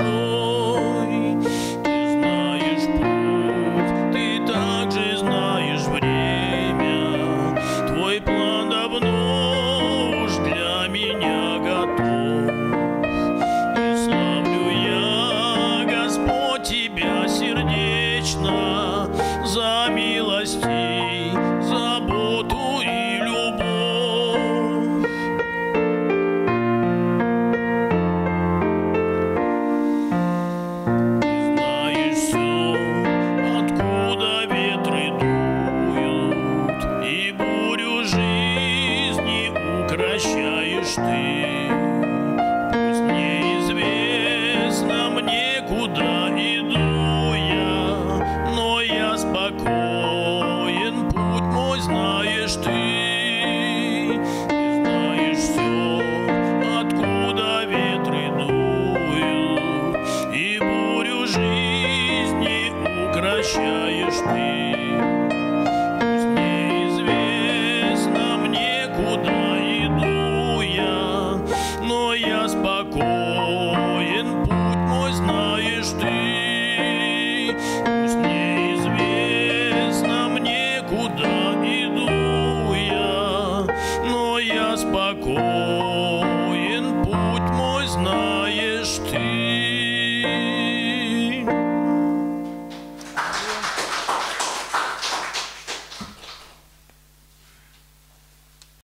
soul. Укращаешь ты. Пусть неизвестно мне, куда иду я, Но я спокоен, путь мой знаешь ты. Ты знаешь но я спокоен, путь мой знаешь ты. Пусть неизвестно мне, куда иду я, но я спокоен, путь мой знаешь